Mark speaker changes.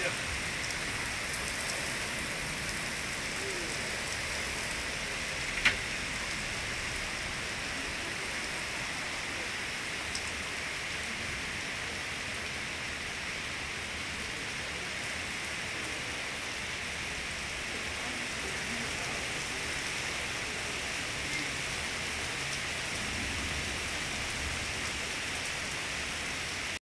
Speaker 1: Yeah.